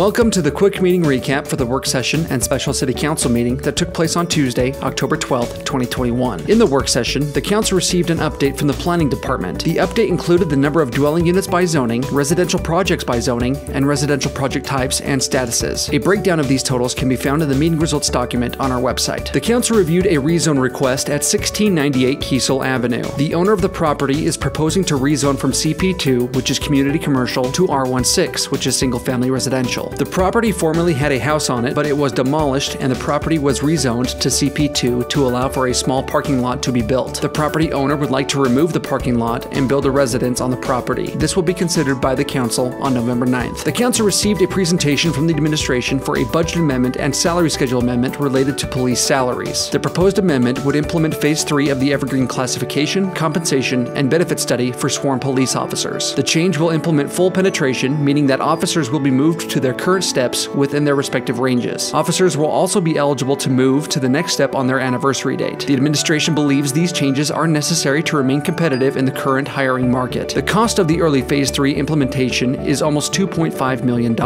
Welcome to the quick meeting recap for the work session and special city council meeting that took place on Tuesday, October 12, 2021. In the work session, the council received an update from the planning department. The update included the number of dwelling units by zoning, residential projects by zoning, and residential project types and statuses. A breakdown of these totals can be found in the meeting results document on our website. The council reviewed a rezone request at 1698 Kiesel Avenue. The owner of the property is proposing to rezone from CP2, which is community commercial, to R16, which is single family residential. The property formerly had a house on it, but it was demolished and the property was rezoned to CP2 to allow for a small parking lot to be built. The property owner would like to remove the parking lot and build a residence on the property. This will be considered by the council on November 9th. The council received a presentation from the administration for a budget amendment and salary schedule amendment related to police salaries. The proposed amendment would implement phase 3 of the Evergreen classification, compensation, and benefit study for sworn police officers. The change will implement full penetration, meaning that officers will be moved to their current steps within their respective ranges. Officers will also be eligible to move to the next step on their anniversary date. The administration believes these changes are necessary to remain competitive in the current hiring market. The cost of the early Phase 3 implementation is almost $2.5 million.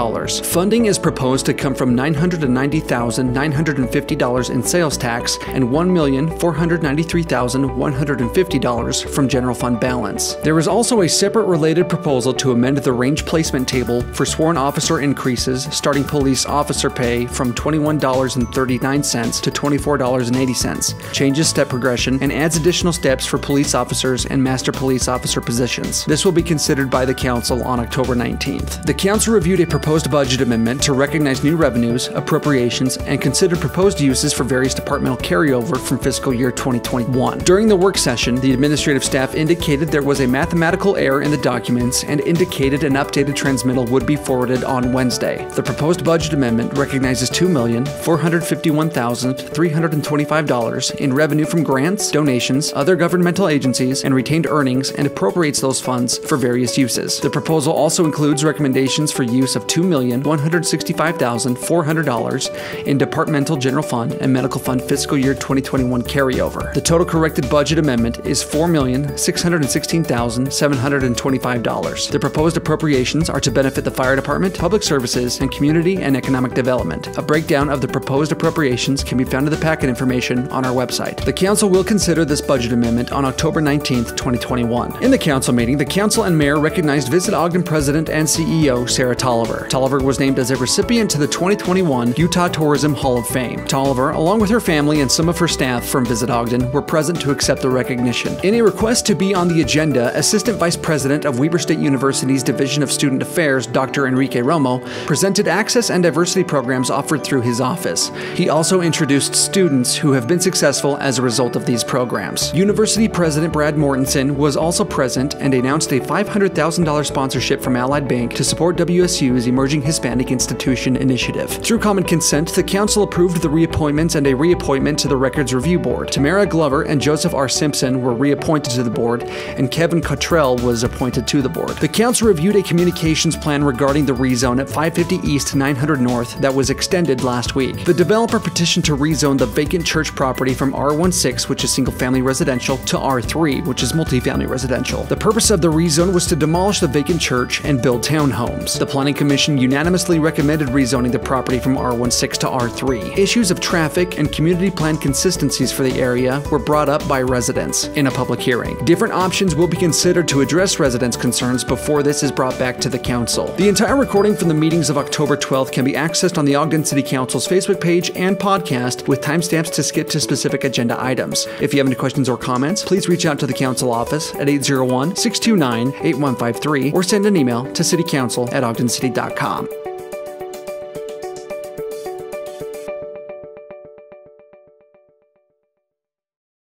Funding is proposed to come from $990,950 in sales tax and $1,493,150 from general fund balance. There is also a separate related proposal to amend the range placement table for sworn officer increases, starting police officer pay from $21.39 to $24.80, changes step progression, and adds additional steps for police officers and master police officer positions. This will be considered by the council on October 19th. The council reviewed a proposed budget amendment to recognize new revenues, appropriations, and consider proposed uses for various departmental carryover from fiscal year 2021. During the work session, the administrative staff indicated there was a mathematical error in the documents and indicated an updated transmittal would be forwarded on Wednesday. The proposed budget amendment recognizes $2,451,325 in revenue from grants, donations, other governmental agencies, and retained earnings and appropriates those funds for various uses. The proposal also includes recommendations for use of $2,165,400 in departmental general fund and medical fund fiscal year 2021 carryover. The total corrected budget amendment is $4,616,725. The proposed appropriations are to benefit the fire department, public services, and community and economic development. A breakdown of the proposed appropriations can be found in the packet information on our website. The council will consider this budget amendment on October 19, 2021. In the council meeting, the council and mayor recognized Visit Ogden president and CEO Sarah Tolliver. Tolliver was named as a recipient to the 2021 Utah Tourism Hall of Fame. Tolliver, along with her family and some of her staff from Visit Ogden, were present to accept the recognition. In a request to be on the agenda, Assistant Vice President of Weber State University's Division of Student Affairs, Dr. Enrique Romo, presented access and diversity programs offered through his office. He also introduced students who have been successful as a result of these programs. University President Brad Mortensen was also present and announced a $500,000 sponsorship from Allied Bank to support WSU's Emerging Hispanic Institution initiative. Through common consent, the council approved the reappointments and a reappointment to the Records Review Board. Tamara Glover and Joseph R. Simpson were reappointed to the board, and Kevin Cottrell was appointed to the board. The council reviewed a communications plan regarding the rezone at 550 East 900 North that was extended last week. The developer petitioned to rezone the vacant church property from R16, which is single family residential, to R3, which is multifamily residential. The purpose of the rezone was to demolish the vacant church and build townhomes. The Planning Commission unanimously recommended rezoning the property from R16 to R3. Issues of traffic and community plan consistencies for the area were brought up by residents in a public hearing. Different options will be considered to address residents' concerns before this is brought back to the council. The entire recording from the of October 12th can be accessed on the Ogden City Council's Facebook page and podcast with timestamps to skip to specific agenda items. If you have any questions or comments, please reach out to the council office at 801 629 8153 or send an email to citycouncil at ogdencity.com.